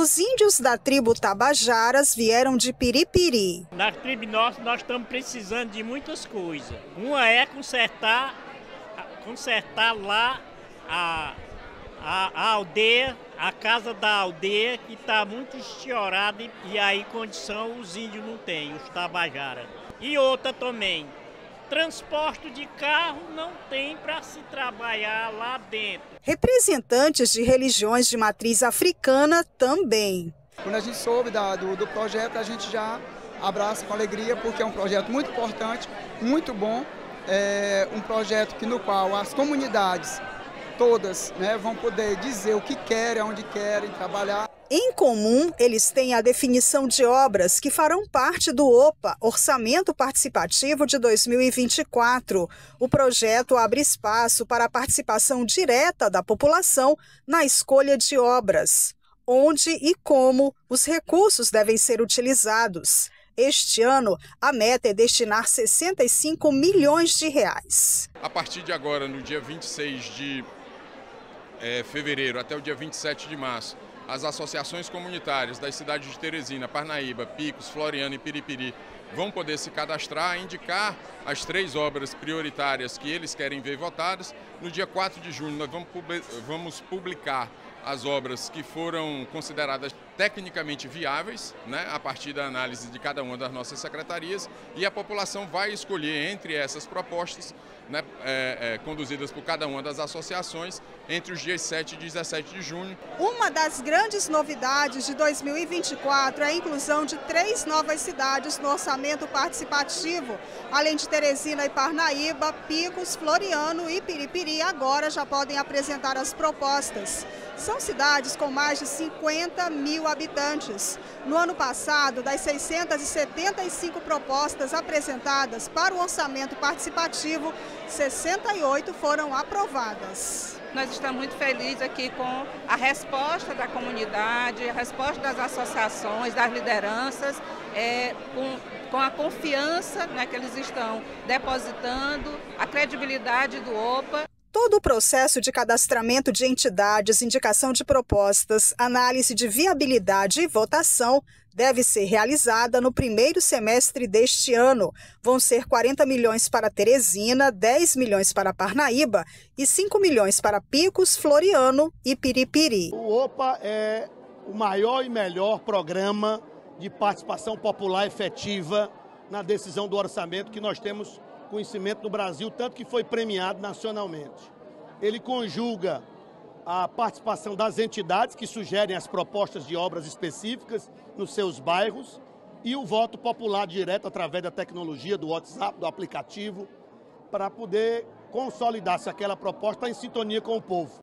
Os índios da tribo Tabajaras vieram de Piripiri. Na tribo nossa, nós estamos precisando de muitas coisas. Uma é consertar, consertar lá a, a, a aldeia, a casa da aldeia, que está muito estiorada e, e aí condição os índios não têm, os Tabajaras. E outra também, transporte de carro não tem para se trabalhar lá dentro. Representantes de religiões de matriz africana também. Quando a gente soube da, do, do projeto, a gente já abraça com alegria, porque é um projeto muito importante, muito bom, é um projeto que, no qual as comunidades todas né, vão poder dizer o que querem, onde querem trabalhar. Em comum, eles têm a definição de obras que farão parte do OPA, Orçamento Participativo de 2024. O projeto abre espaço para a participação direta da população na escolha de obras, onde e como os recursos devem ser utilizados. Este ano, a meta é destinar 65 milhões de reais. A partir de agora, no dia 26 de é, fevereiro até o dia 27 de março, as associações comunitárias das cidades de Teresina, Parnaíba, Picos, Floriano e Piripiri vão poder se cadastrar, indicar as três obras prioritárias que eles querem ver votadas. No dia 4 de junho, nós vamos publicar as obras que foram consideradas tecnicamente viáveis, né, a partir da análise de cada uma das nossas secretarias, e a população vai escolher entre essas propostas, né, é, é, conduzidas por cada uma das associações, entre os dias 7 e 17 de junho. Uma das grandes novidades de 2024 é a inclusão de três novas cidades no orçamento participativo, além de Teresina e Parnaíba, Picos, Floriano e Piripiri, agora já podem apresentar as propostas. São cidades com mais de 50 mil habitantes. No ano passado, das 675 propostas apresentadas para o orçamento participativo, 68 foram aprovadas. Nós estamos muito felizes aqui com a resposta da comunidade, a resposta das associações, das lideranças, é, com, com a confiança né, que eles estão depositando, a credibilidade do OPA. Todo o processo de cadastramento de entidades, indicação de propostas, análise de viabilidade e votação deve ser realizada no primeiro semestre deste ano. Vão ser 40 milhões para Teresina, 10 milhões para Parnaíba e 5 milhões para Picos, Floriano e Piripiri. O OPA é o maior e melhor programa de participação popular efetiva na decisão do orçamento que nós temos conhecimento no Brasil, tanto que foi premiado nacionalmente. Ele conjuga a participação das entidades que sugerem as propostas de obras específicas nos seus bairros e o voto popular direto através da tecnologia, do WhatsApp, do aplicativo, para poder consolidar se aquela proposta está em sintonia com o povo.